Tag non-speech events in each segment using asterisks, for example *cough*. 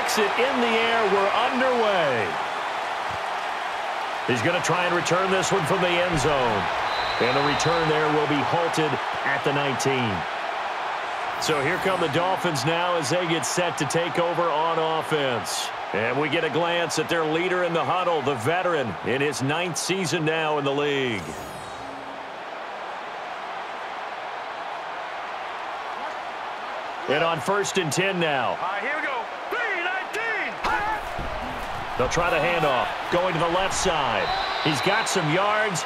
kicks it in the air. We're underway. He's going to try and return this one from the end zone. And the return there will be halted at the 19. So here come the Dolphins now as they get set to take over on offense. And we get a glance at their leader in the huddle, the veteran, in his ninth season now in the league. And on first and 10 now. All right, here we go. 319. They'll try the handoff. Going to the left side. He's got some yards.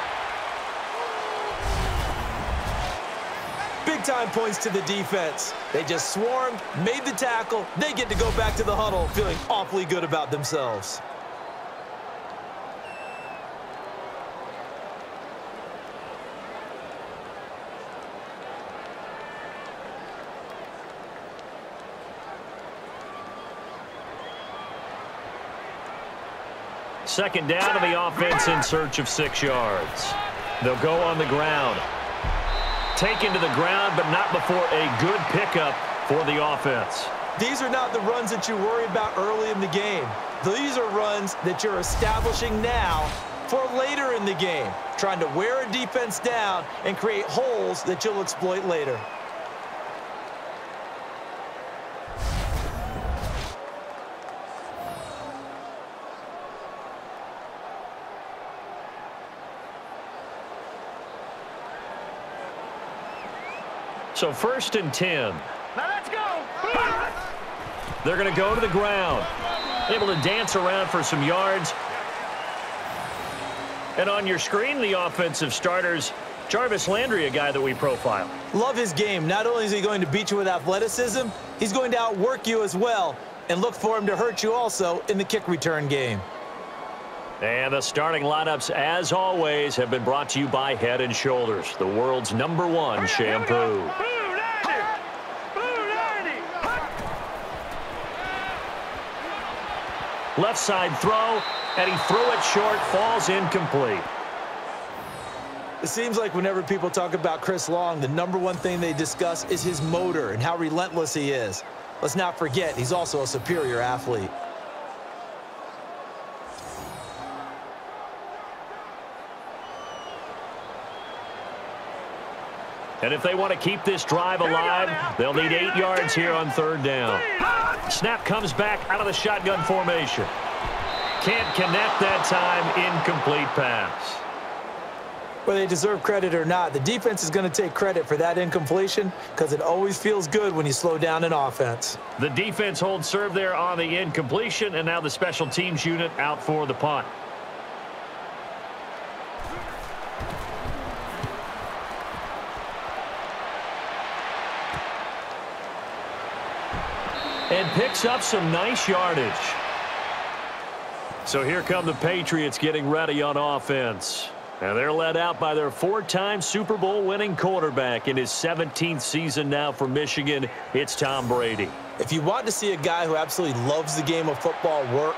Big time points to the defense. They just swarmed, made the tackle. They get to go back to the huddle feeling awfully good about themselves. Second down to the offense in search of six yards. They'll go on the ground. Taken to the ground, but not before a good pickup for the offense. These are not the runs that you worry about early in the game. These are runs that you're establishing now for later in the game, trying to wear a defense down and create holes that you'll exploit later. So first and 10. Now let's go. They're going to go to the ground. Able to dance around for some yards. And on your screen, the offensive starters, Jarvis Landry, a guy that we profile. Love his game. Not only is he going to beat you with athleticism, he's going to outwork you as well. And look for him to hurt you also in the kick return game. And the starting lineups, as always, have been brought to you by Head & Shoulders, the world's number one shampoo. Left side throw, and he threw it short, falls incomplete. It seems like whenever people talk about Chris Long, the number one thing they discuss is his motor and how relentless he is. Let's not forget, he's also a superior athlete. And if they want to keep this drive alive, they'll need eight yards here on third down. Snap comes back out of the shotgun formation. Can't connect that time. Incomplete pass. Whether they deserve credit or not, the defense is going to take credit for that incompletion because it always feels good when you slow down an offense. The defense holds serve there on the incompletion, and now the special teams unit out for the punt. Picks up some nice yardage. So here come the Patriots getting ready on offense. And they're led out by their four-time Super Bowl winning quarterback in his 17th season now for Michigan. It's Tom Brady. If you want to see a guy who absolutely loves the game of football work,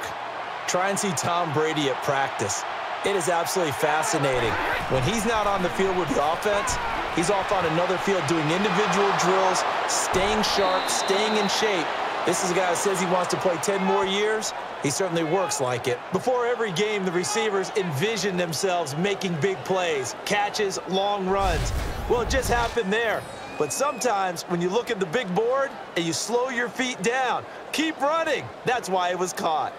try and see Tom Brady at practice. It is absolutely fascinating. When he's not on the field with the offense, he's off on another field doing individual drills, staying sharp, staying in shape, this is a guy that says he wants to play 10 more years. He certainly works like it. Before every game, the receivers envision themselves making big plays, catches, long runs. Well, it just happened there. But sometimes when you look at the big board and you slow your feet down, keep running. That's why it was caught.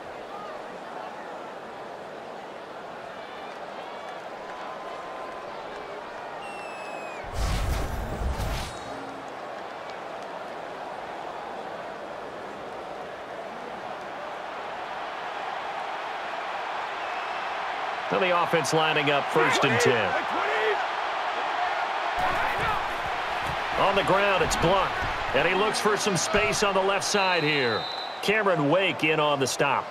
The offense lining up first and 10. On the ground, it's Blount. And he looks for some space on the left side here. Cameron Wake in on the stop.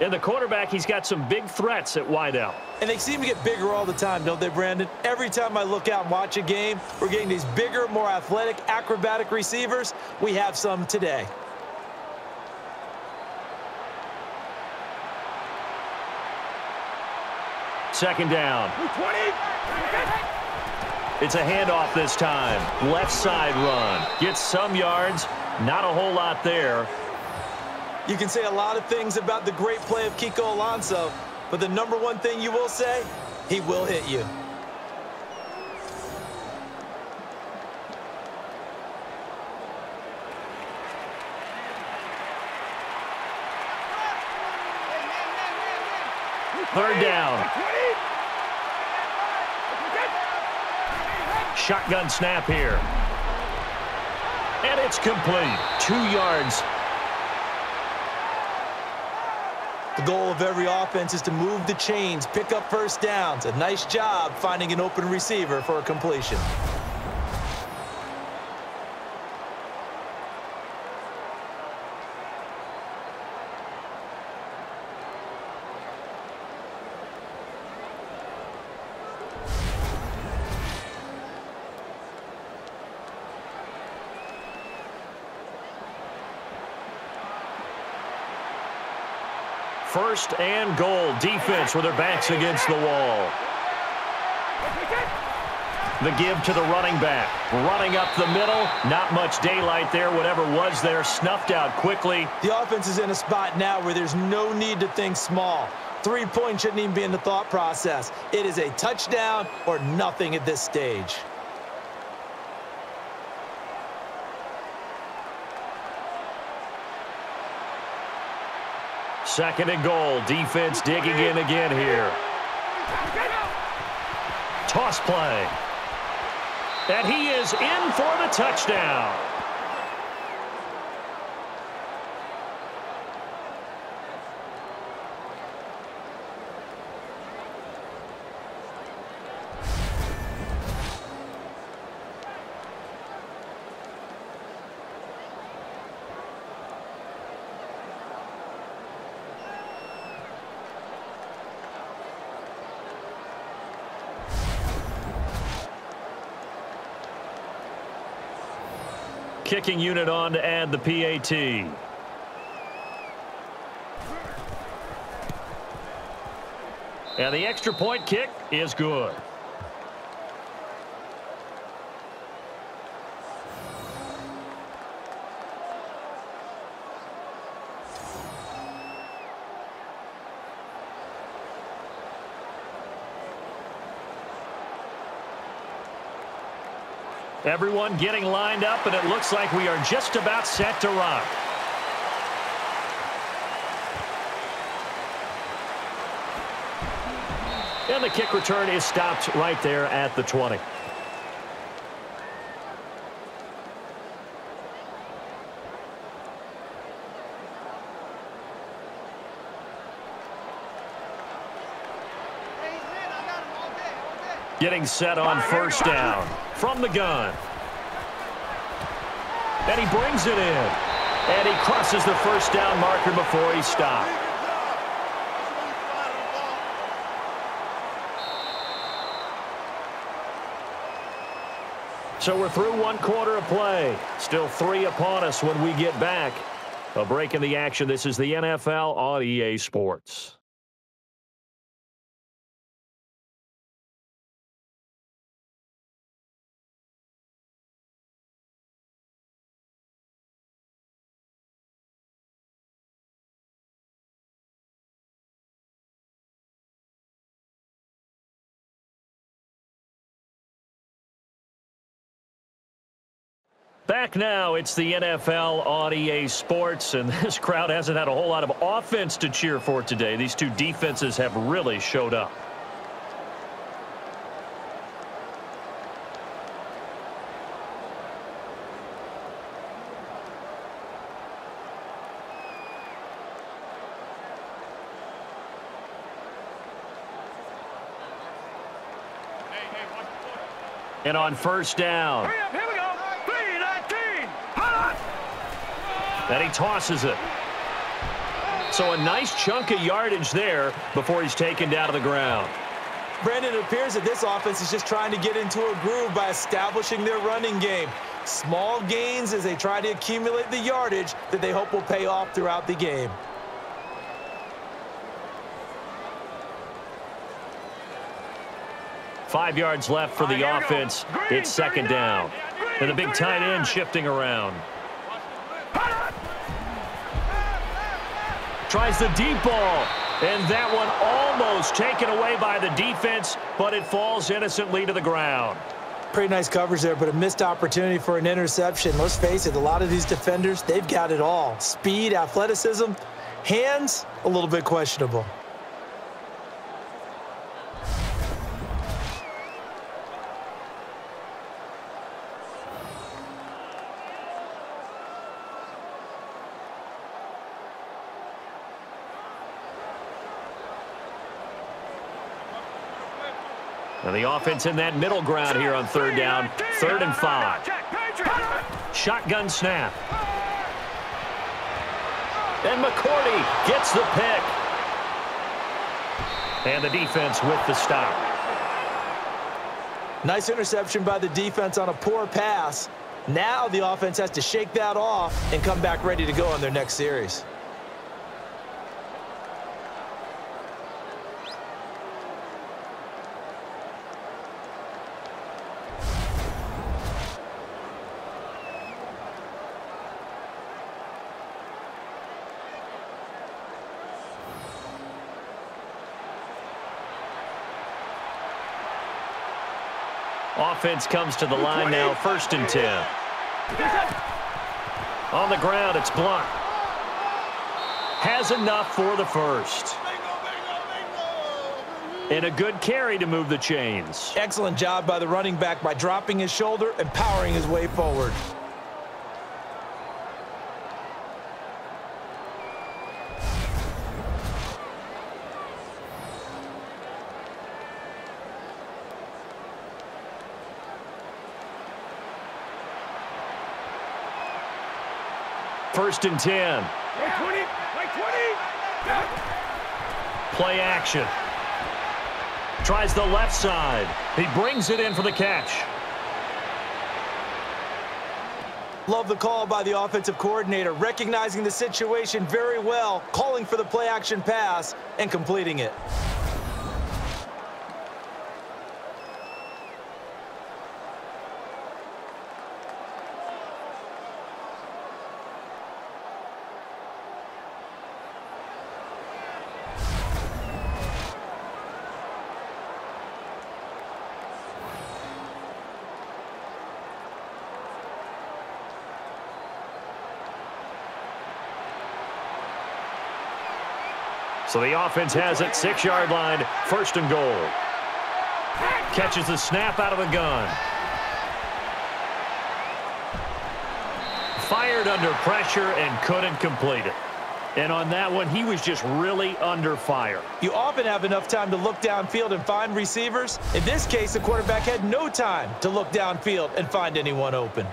In the quarterback, he's got some big threats at wideout. And they seem to get bigger all the time, don't they, Brandon? Every time I look out and watch a game, we're getting these bigger, more athletic, acrobatic receivers. We have some today. Second down. It's a handoff this time. Left side run. Gets some yards. Not a whole lot there. You can say a lot of things about the great play of Kiko Alonso, but the number one thing you will say, he will hit you. Third down. Shotgun snap here. And it's complete. Two yards. The goal of every offense is to move the chains, pick up first downs. A nice job finding an open receiver for a completion. First and goal. Defense with their backs against the wall. The give to the running back. Running up the middle. Not much daylight there. Whatever was there, snuffed out quickly. The offense is in a spot now where there's no need to think small. Three points shouldn't even be in the thought process. It is a touchdown or nothing at this stage. Second and goal. Defense digging in again here. Toss play. And he is in for the touchdown. Kicking unit on to add the PAT. And the extra point kick is good. Everyone getting lined up, and it looks like we are just about set to rock. And the kick return is stopped right there at the 20. Getting set on first down from the gun. And he brings it in. And he crosses the first down marker before he stopped. So we're through one quarter of play. Still three upon us when we get back. A break in the action. This is the NFL on EA Sports. Back now, it's the NFL on EA Sports, and *laughs* this crowd hasn't had a whole lot of offense to cheer for today. These two defenses have really showed up. And on first down. And he tosses it. So a nice chunk of yardage there before he's taken down to the ground. Brandon, it appears that this offense is just trying to get into a groove by establishing their running game. Small gains as they try to accumulate the yardage that they hope will pay off throughout the game. Five yards left for the offense. It's second down. And the big tight end shifting around. Tries the deep ball. And that one almost taken away by the defense, but it falls innocently to the ground. Pretty nice coverage there, but a missed opportunity for an interception. Let's face it, a lot of these defenders, they've got it all. Speed, athleticism, hands, a little bit questionable. Offense in that middle ground here on third down. Third and five. Shotgun snap. And McCourty gets the pick. And the defense with the stop. Nice interception by the defense on a poor pass. Now the offense has to shake that off and come back ready to go on their next series. Offense comes to the line now, first and 10. On the ground, it's Blount. Has enough for the first. And a good carry to move the chains. Excellent job by the running back by dropping his shoulder and powering his way forward. First and 10. Play action. Tries the left side. He brings it in for the catch. Love the call by the offensive coordinator, recognizing the situation very well, calling for the play action pass, and completing it. So the offense has it, six-yard line, first and goal. Catches the snap out of the gun. Fired under pressure and couldn't complete it. And on that one, he was just really under fire. You often have enough time to look downfield and find receivers. In this case, the quarterback had no time to look downfield and find anyone open.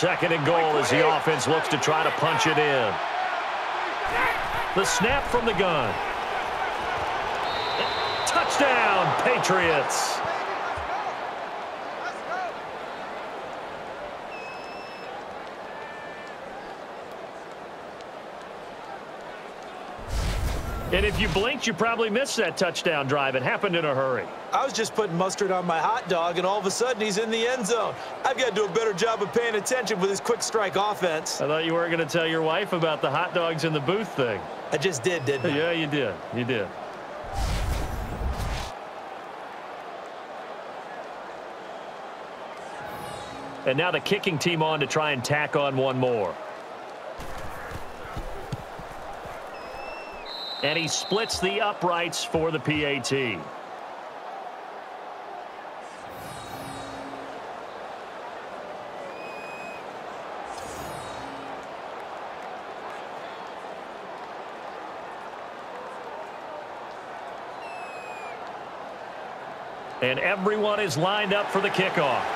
Second and goal as the offense looks to try to punch it in. The snap from the gun. Touchdown, Patriots. And if you blinked, you probably missed that touchdown drive. It happened in a hurry. I was just putting mustard on my hot dog, and all of a sudden he's in the end zone. I've got to do a better job of paying attention with his quick strike offense. I thought you weren't going to tell your wife about the hot dogs in the booth thing. I just did, didn't I? Yeah, you did. You did. And now the kicking team on to try and tack on one more. And he splits the uprights for the PAT. And everyone is lined up for the kickoff.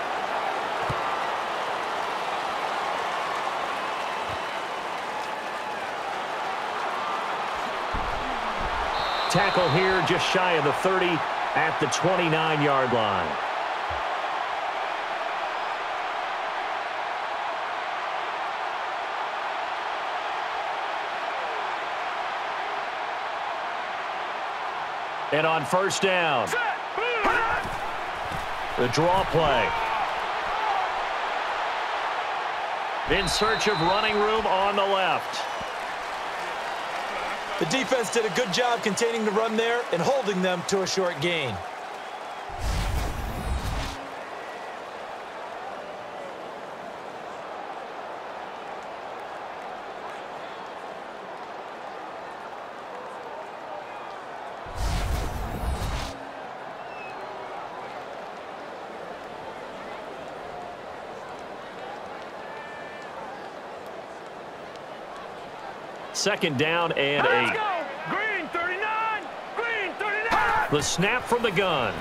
tackle here just shy of the 30 at the 29-yard line. And on first down, the draw play. In search of running room on the left. The defense did a good job containing the run there and holding them to a short gain. Second down and Let's eight. go. Green 39. Green 39. The snap from the gun.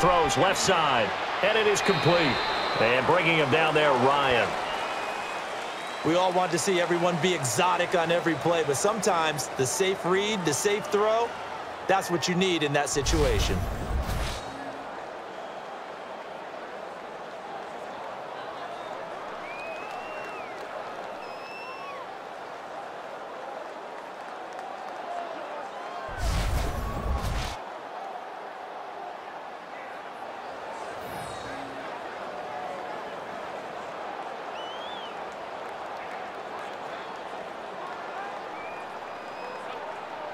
Throws left side, and it is complete. And bringing him down there, Ryan. We all want to see everyone be exotic on every play, but sometimes the safe read, the safe throw, that's what you need in that situation.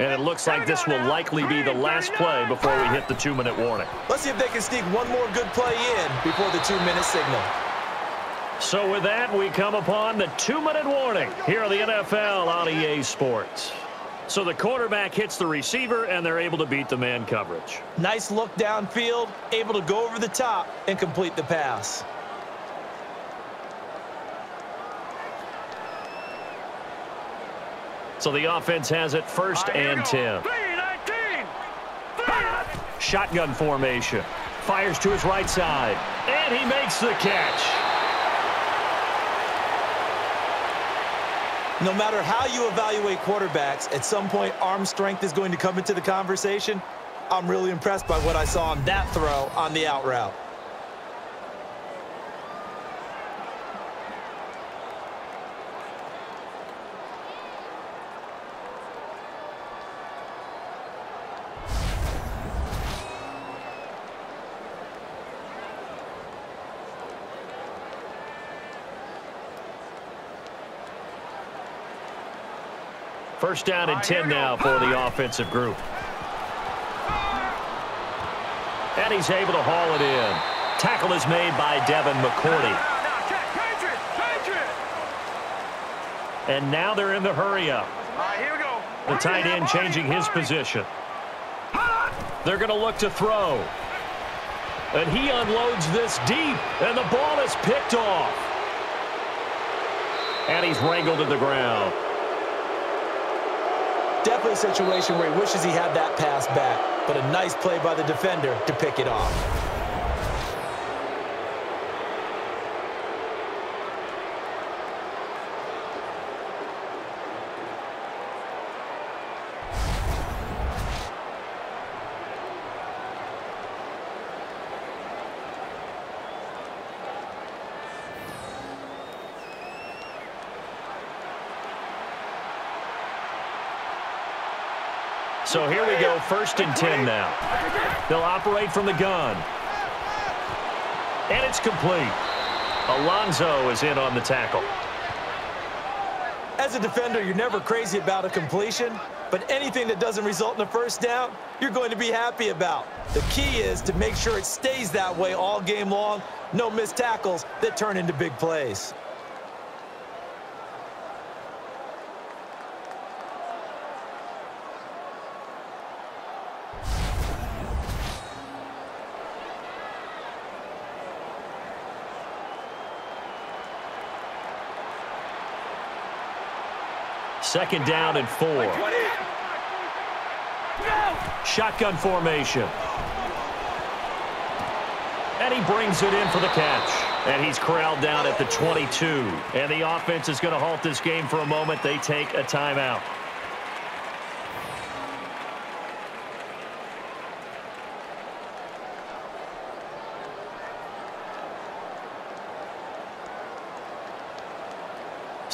And it looks like this will likely be the last play before we hit the two-minute warning. Let's see if they can sneak one more good play in before the two-minute signal. So with that, we come upon the two-minute warning here on the NFL on EA Sports. So the quarterback hits the receiver, and they're able to beat the man coverage. Nice look downfield, able to go over the top and complete the pass. So the offense has it first All right, here we and 10. Shotgun formation. Fires to his right side. And he makes the catch. No matter how you evaluate quarterbacks, at some point arm strength is going to come into the conversation. I'm really impressed by what I saw on that throw on the out route. First down and 10 now for the offensive group. And he's able to haul it in. Tackle is made by Devin McCourty. And now they're in the hurry up. The tight end changing his position. They're going to look to throw. And he unloads this deep, and the ball is picked off. And he's wrangled to the ground. Definitely a situation where he wishes he had that pass back, but a nice play by the defender to pick it off. So here we go, first and 10 now. They'll operate from the gun. And it's complete. Alonso is in on the tackle. As a defender, you're never crazy about a completion, but anything that doesn't result in a first down, you're going to be happy about. The key is to make sure it stays that way all game long. No missed tackles that turn into big plays. Second down and four. Shotgun formation. And he brings it in for the catch. And he's corralled down at the 22. And the offense is going to halt this game for a moment. They take a timeout.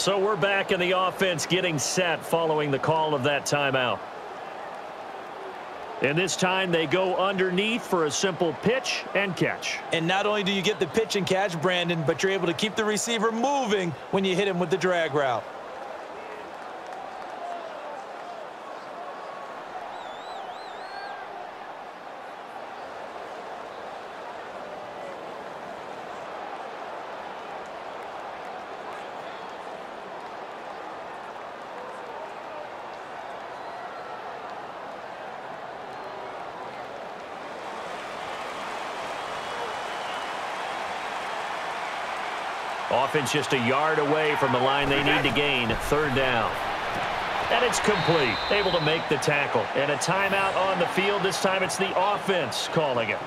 So we're back in the offense getting set following the call of that timeout. And this time they go underneath for a simple pitch and catch. And not only do you get the pitch and catch, Brandon, but you're able to keep the receiver moving when you hit him with the drag route. Offense just a yard away from the line they need to gain. Third down. And it's complete. Able to make the tackle. And a timeout on the field. This time it's the offense calling it.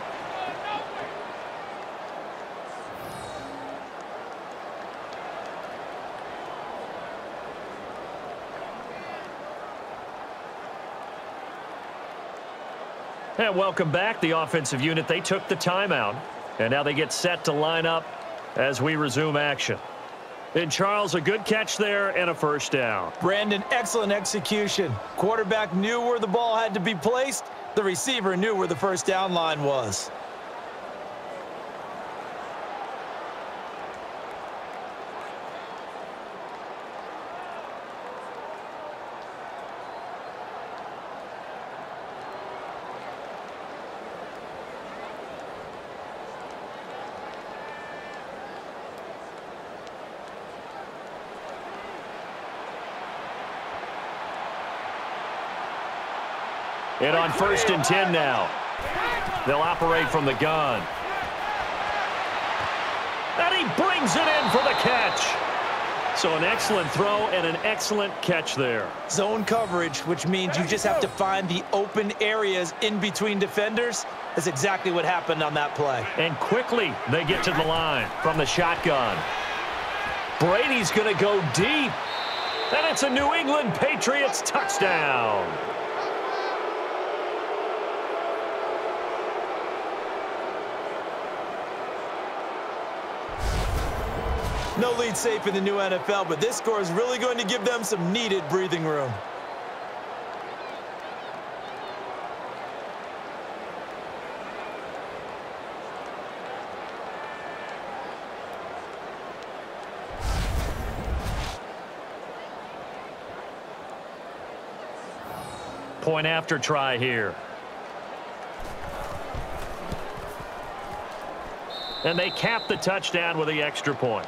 And welcome back. The offensive unit, they took the timeout. And now they get set to line up as we resume action. And Charles, a good catch there and a first down. Brandon, excellent execution. Quarterback knew where the ball had to be placed. The receiver knew where the first down line was. And on first and 10 now. They'll operate from the gun. And he brings it in for the catch. So an excellent throw and an excellent catch there. Zone coverage, which means you just have to find the open areas in between defenders. That's exactly what happened on that play. And quickly they get to the line from the shotgun. Brady's going to go deep. And it's a New England Patriots touchdown. No lead safe in the new NFL, but this score is really going to give them some needed breathing room. Point after try here. And they cap the touchdown with the extra point.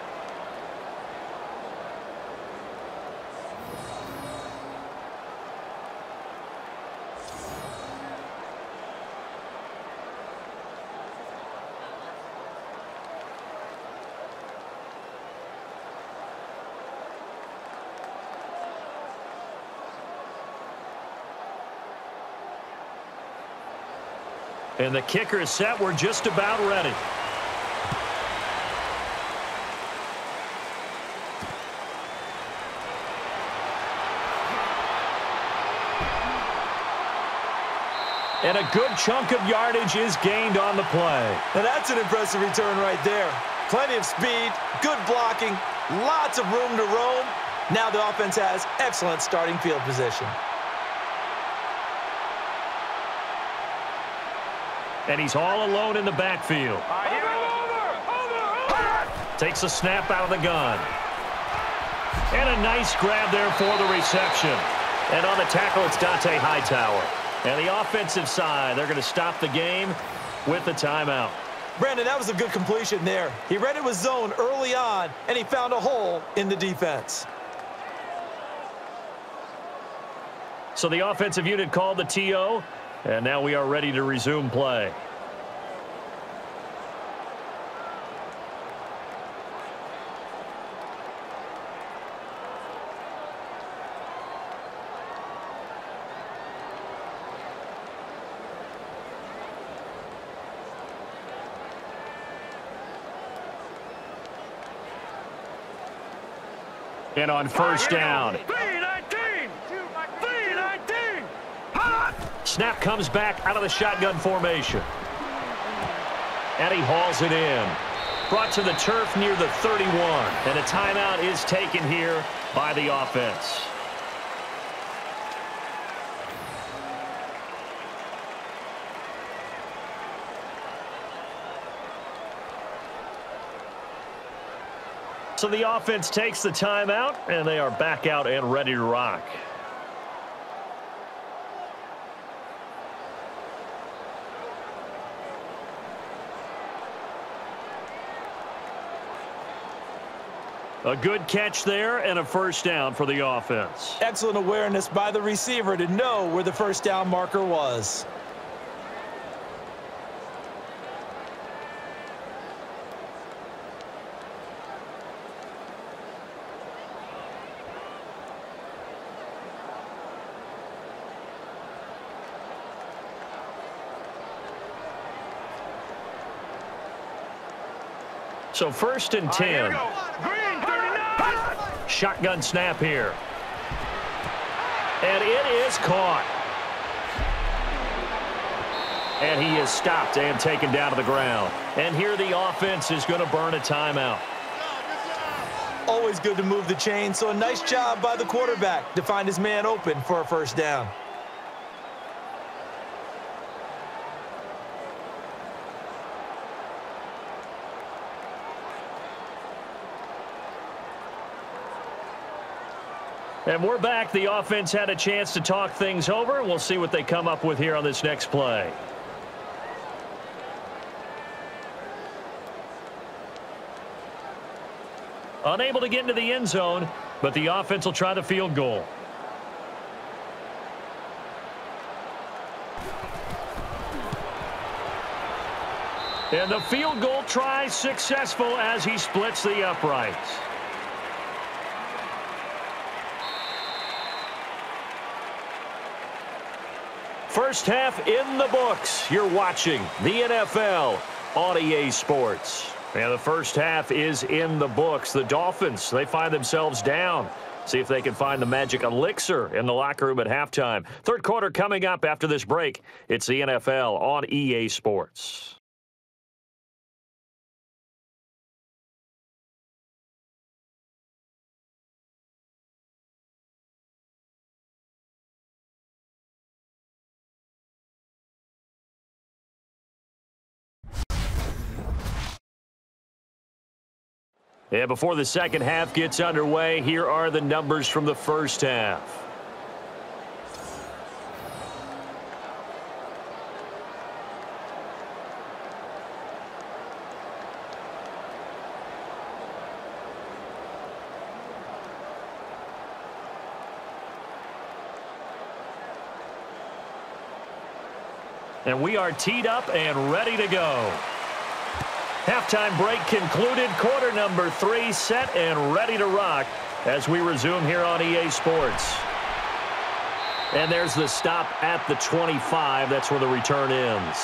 And the kicker is set. We're just about ready. And a good chunk of yardage is gained on the play. Now that's an impressive return right there. Plenty of speed, good blocking, lots of room to roam. Now the offense has excellent starting field position. And he's all alone in the backfield. Takes a snap out of the gun. And a nice grab there for the reception. And on the tackle, it's Dont'a Hightower. And the offensive side, they're going to stop the game with the timeout. Brandon, that was a good completion there. He read it was zone early on, and he found a hole in the defense. So the offensive unit called the TO. And now we are ready to resume play. And on first down. Snap comes back out of the shotgun formation. And he hauls it in. Brought to the turf near the 31. And a timeout is taken here by the offense. So the offense takes the timeout, and they are back out and ready to rock. A good catch there and a first down for the offense. Excellent awareness by the receiver to know where the first down marker was. So first and 10. Shotgun snap here. And it is caught. And he is stopped and taken down to the ground. And here the offense is going to burn a timeout. Always good to move the chain, so a nice job by the quarterback to find his man open for a first down. And we're back. The offense had a chance to talk things over. We'll see what they come up with here on this next play. Unable to get into the end zone, but the offense will try the field goal. And the field goal try successful as he splits the uprights. First half in the books. You're watching the NFL on EA Sports. And the first half is in the books. The Dolphins, they find themselves down. See if they can find the magic elixir in the locker room at halftime. Third quarter coming up after this break. It's the NFL on EA Sports. And before the second half gets underway, here are the numbers from the first half. And we are teed up and ready to go. Halftime break concluded. Quarter number three set and ready to rock as we resume here on EA Sports. And there's the stop at the 25. That's where the return ends.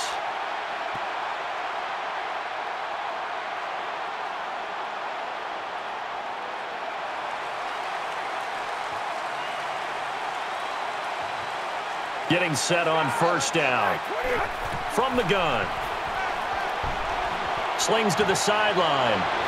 Getting set on first down. From the gun. Slings to the sideline.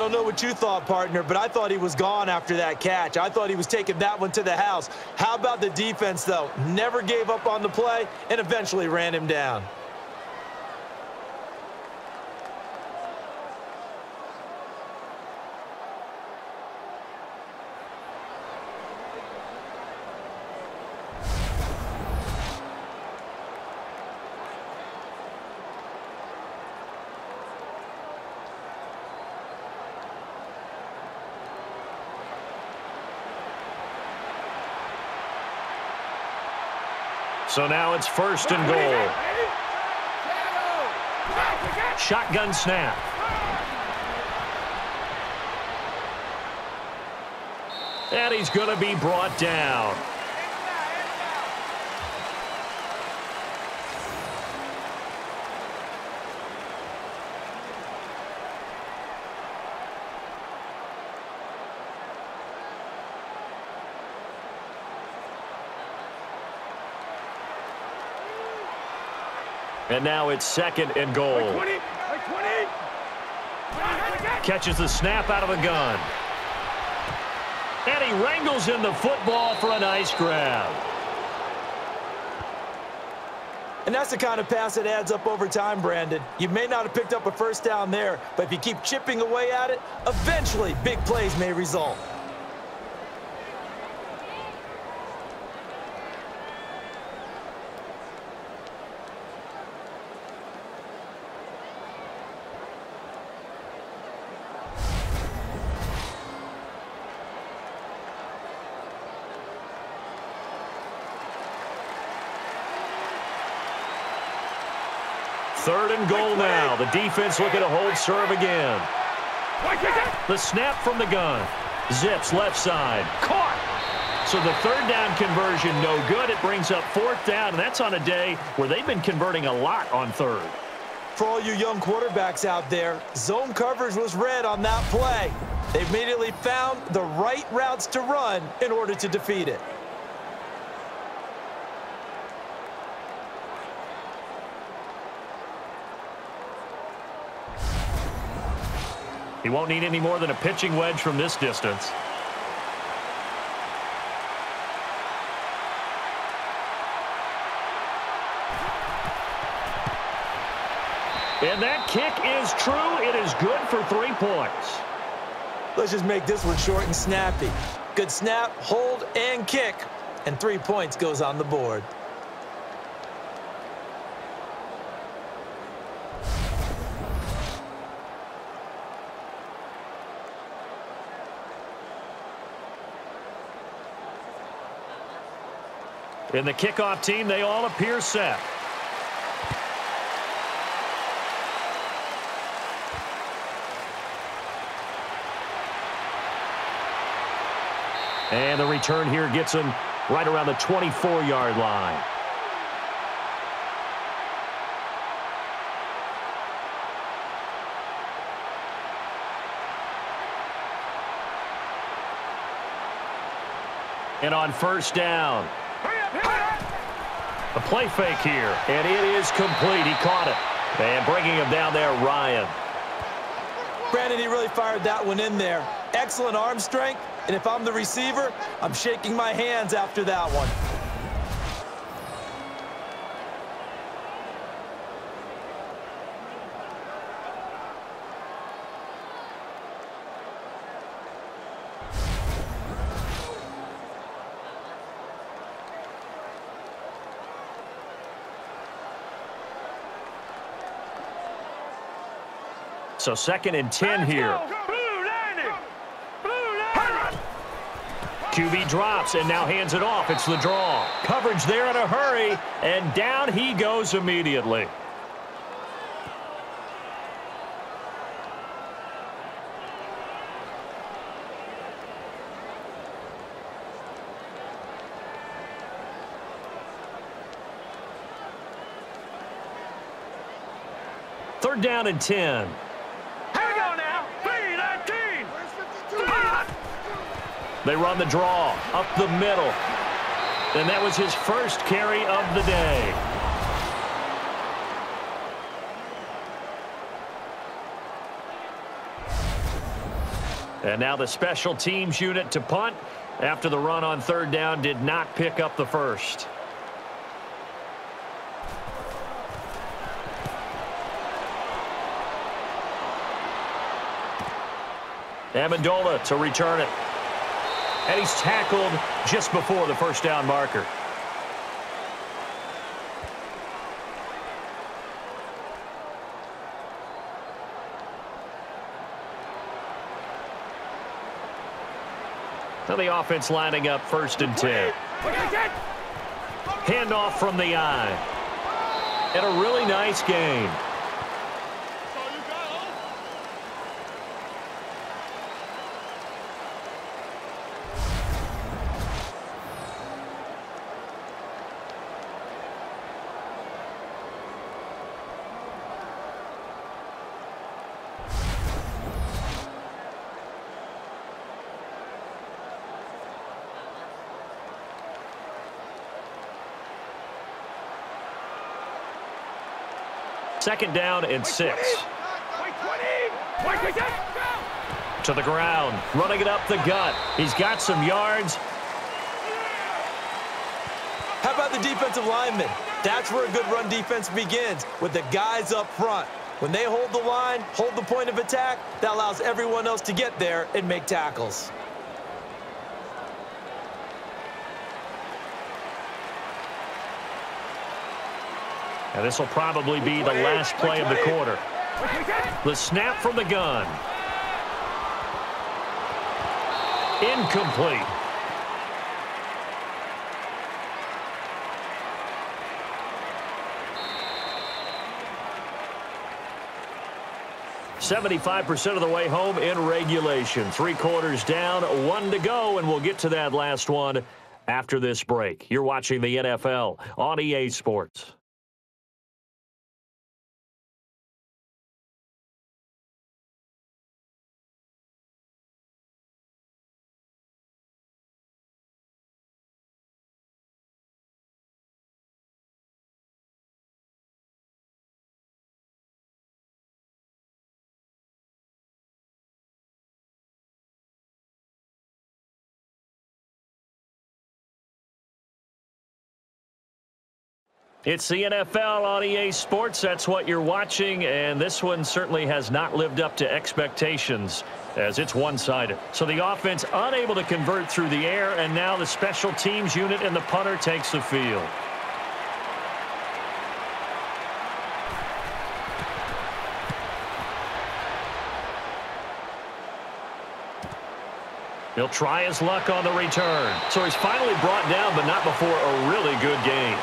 Don't know what you thought, partner, but I thought he was gone after that catch. I thought he was taking that one to the house. How about the defense, though? Never gave up on the play and eventually ran him down. So now it's first and goal. Shotgun snap. And he's going to be brought down. And now it's second and goal. Catches the snap out of the gun. And he wrangles in the football for a nice grab. And that's the kind of pass that adds up over time, Brandon. You may not have picked up a first down there, but if you keep chipping away at it, eventually big plays may result. Third and goal now. The defense looking to hold serve again. The snap from the gun. Zips left side. Caught. So the third down conversion no good. It brings up fourth down, and that's on a day where they've been converting a lot on third. For all you young quarterbacks out there, zone coverage was red on that play. They immediately found the right routes to run in order to defeat it. He won't need any more than a pitching wedge from this distance. And that kick is true. It is good for three points. Let's just make this one short and snappy. Good snap, hold, and kick. And three points goes on the board. In the kickoff team, they all appear set. And the return here gets him right around the 24-yard line. And on first down, a play fake here, and it is complete. He caught it. And bringing him down there, Ryan. Brandon, he really fired that one in there. Excellent arm strength, and if I'm the receiver, I'm shaking my hands after that one. So second and 10 here. QB drops and now hands it off. It's the draw. Coverage there in a hurry, and down he goes immediately. Third down and 10. They run the draw up the middle. And that was his first carry of the day. And now the special teams unit to punt after the run on third down did not pick up the first. Amendola to return it. And he's tackled just before the first down marker. Now the offense lining up first and 10. Handoff from the eye. And a really nice game. Second down and six. To the ground, running it up the gut. He's got some yards. How about the defensive linemen? That's where a good run defense begins, with the guys up front. When they hold the line, hold the point of attack, that allows everyone else to get there and make tackles. And this will probably be the last play of the quarter. The snap from the gun. Incomplete. Seventy-five percent of the way home in regulation. Three quarters down, one to go, and we'll get to that last one after this break. You're watching the NFL on EA Sports. It's the NFL on EA Sports. That's what you're watching, and this one certainly has not lived up to expectations as it's one-sided. So the offense unable to convert through the air, and now the special teams unit and the punter takes the field. He'll try his luck on the return. So he's finally brought down, but not before a really good game.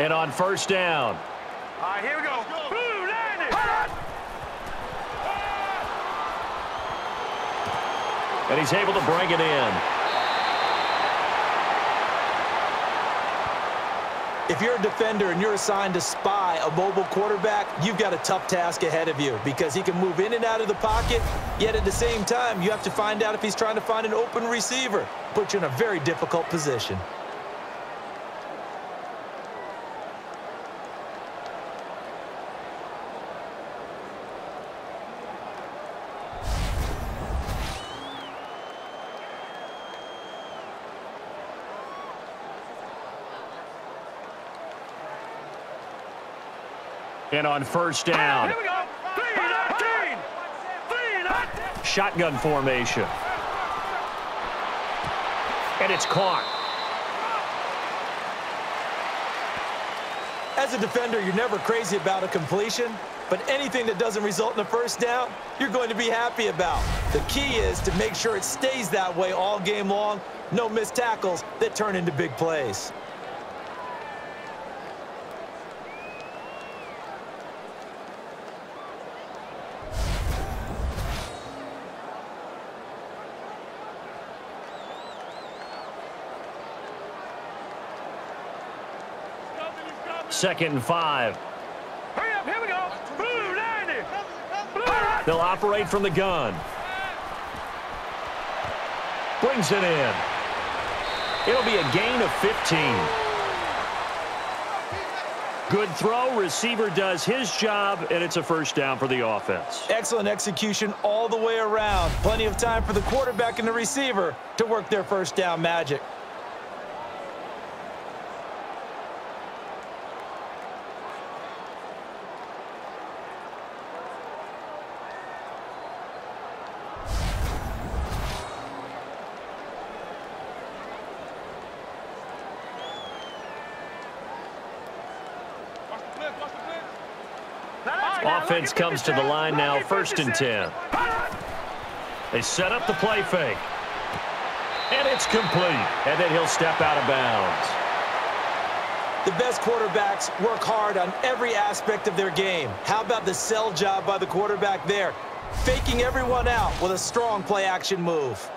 And on first down. All right, here we go. Blue landing. And he's able to bring it in. If you're a defender and you're assigned to spy a mobile quarterback, you've got a tough task ahead of you because he can move in and out of the pocket, yet at the same time, you have to find out if he's trying to find an open receiver. Put you in a very difficult position. And on first down. Here we go. Three, 19. Three, 19. Shotgun formation. And it's caught. As a defender, you're never crazy about a completion, but anything that doesn't result in a first down, you're going to be happy about. The key is to make sure it stays that way all game long. No missed tackles that turn into big plays. Second and five. Hurry up, here we go. Blue landing. Blue. They'll operate from the gun. Brings it in. It'll be a gain of 15. Good throw. Receiver does his job, and it's a first down for the offense. Excellent execution all the way around. Plenty of time for the quarterback and the receiver to work their first down magic. Offense comes to the line now, first and 10. They set up the play fake. And it's complete. And then he'll step out of bounds. The best quarterbacks work hard on every aspect of their game. How about the sell job by the quarterback there? Faking everyone out with a strong play-action move.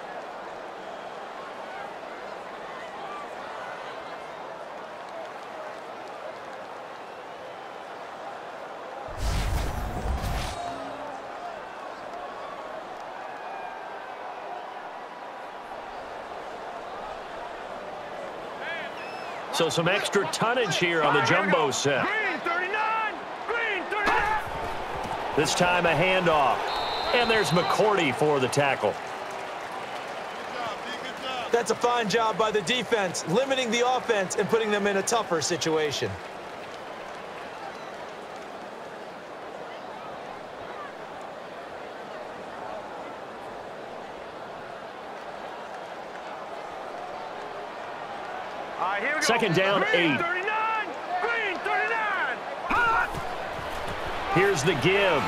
So some extra tonnage here on the jumbo set. Green 39. Green 39. This time a handoff. And there's McCourty for the tackle. That's a fine job by the defense, limiting the offense and putting them in a tougher situation. All right, here we go. Second down, Green eight. 39. Green 39. Here's the give.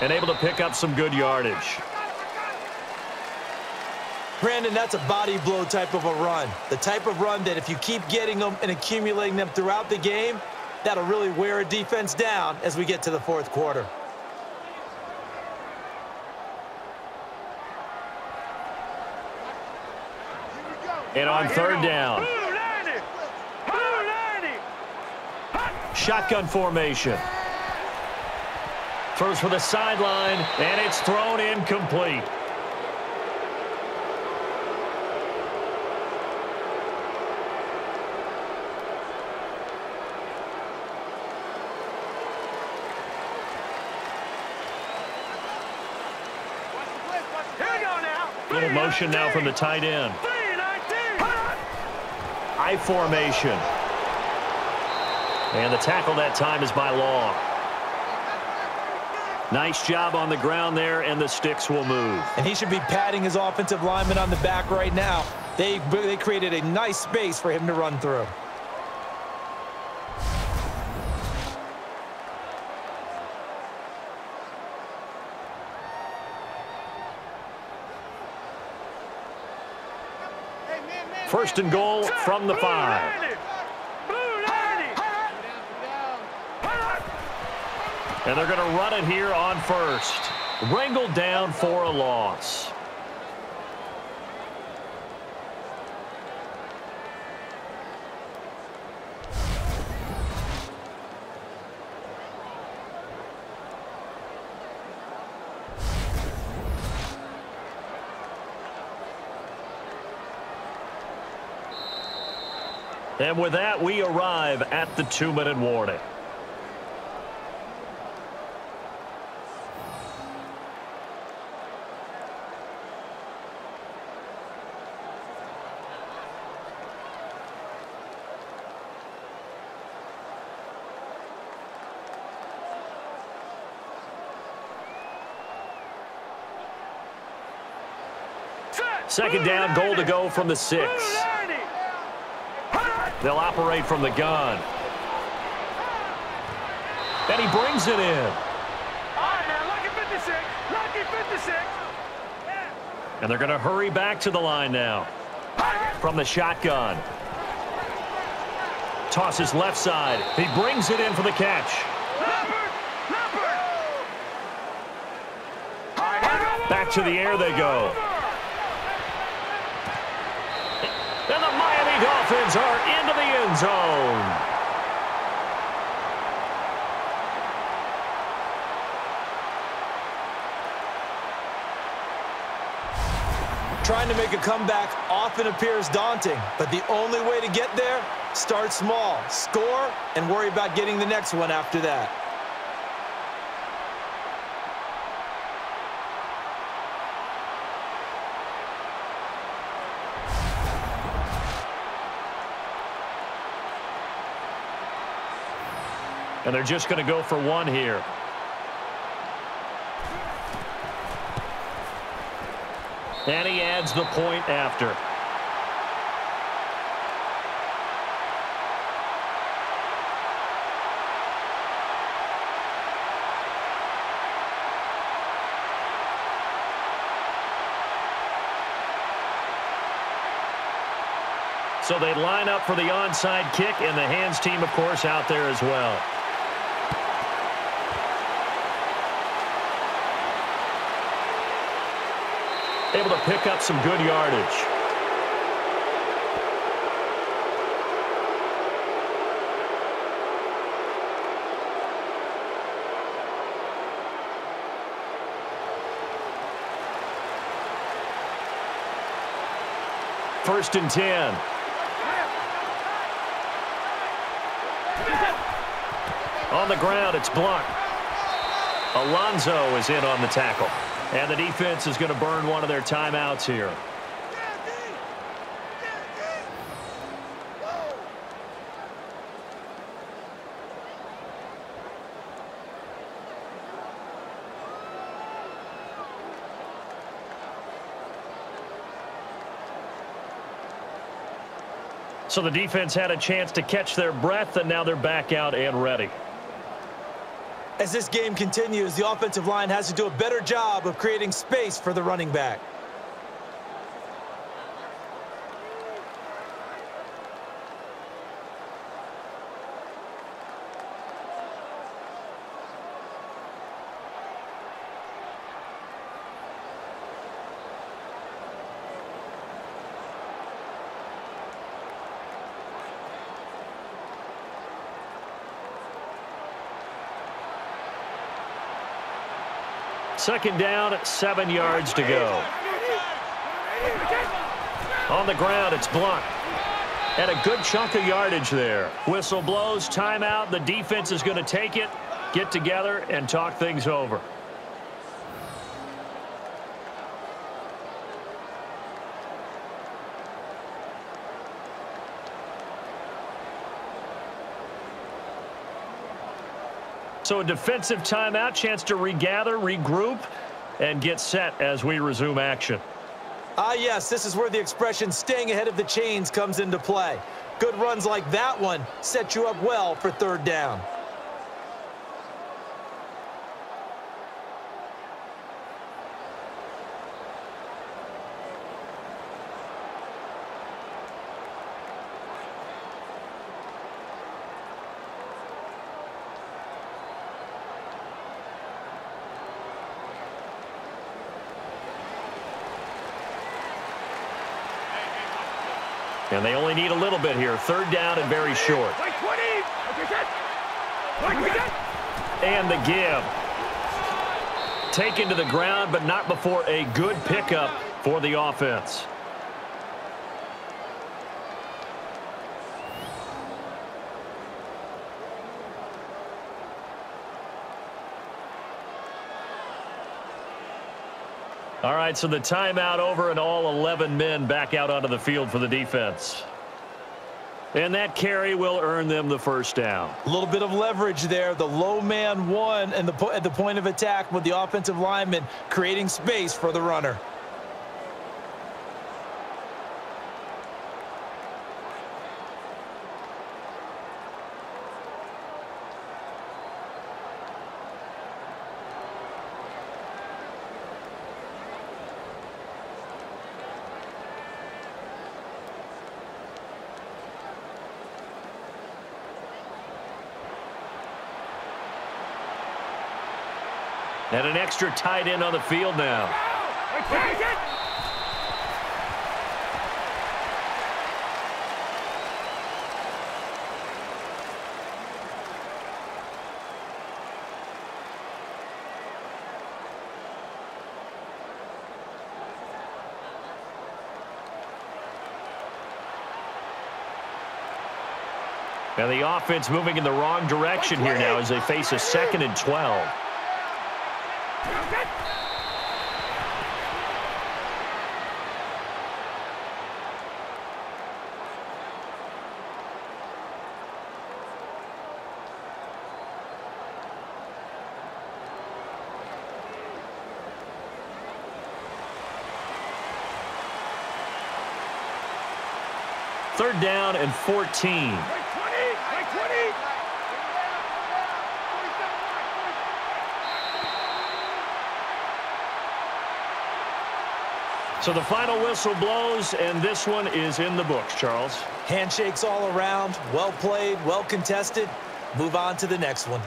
And able to pick up some good yardage. Brandon, that's a body blow type of a run. The type of run that if you keep getting them and accumulating them throughout the game, that'll really wear a defense down as we get to the fourth quarter. And on third down, Blue 90. Blue 90. Shotgun formation. Throws for the sideline, and it's thrown incomplete. Here we go now. Little motion now from the tight end. I formation. And the tackle that time is by Long. Nice job on the ground there, and the sticks will move. And he should be patting his offensive lineman on the back right now. They, they created a nice space for him to run through. First and goal from the Blue five. 90. Blue 90. And they're going to run it here on first. Wrangled down for a loss. And with that, we arrive at the two-minute warning. Second down, goal to go from the six. They'll operate from the gun. And he brings it in. All right, man. Lucky 56. Lucky 56. And they're going to hurry back to the line now. From the shotgun. Tosses left side. He brings it in for the catch. Back to the air they go. And the Miami Dolphins are into the end zone. Trying to make a comeback often appears daunting, but the only way to get there, start small, score, and worry about getting the next one after that. And they're just going to go for one here. And he adds the point after. So they line up for the onside kick, and the hands team, of course, out there as well. able to pick up some good yardage. First and 10. On the ground, it's blocked. Alonso is in on the tackle. And the defense is going to burn one of their timeouts here. So the defense had a chance to catch their breath, and now they're back out and ready. As this game continues, the offensive line has to do a better job of creating space for the running back. Second down, seven yards to go. On the ground, it's Blount. And a good chunk of yardage there. Whistle blows, timeout. The defense is going to take it, get together, and talk things over. So a defensive timeout, chance to regather, regroup, and get set as we resume action. Ah, yes, this is where the expression staying ahead of the chains comes into play. Good runs like that one set you up well for third down. And they only need a little bit here. Third down and very short. And the give. Taken to the ground, but not before a good pickup for the offense. All right, so the timeout over and all 11 men back out onto the field for the defense. And that carry will earn them the first down. A little bit of leverage there. The low man won and the, at the point of attack with the offensive lineman creating space for the runner. And an extra tight end on the field now. And the offense moving in the wrong direction here now as they face a second and 12. Third down and 14. So the final whistle blows, and this one is in the books, Charles. Handshakes all around. Well played, well contested. Move on to the next one.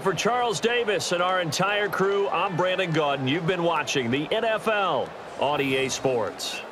And for Charles Davis and our entire crew, I'm Brandon Gaudin. You've been watching the NFL on EA Sports.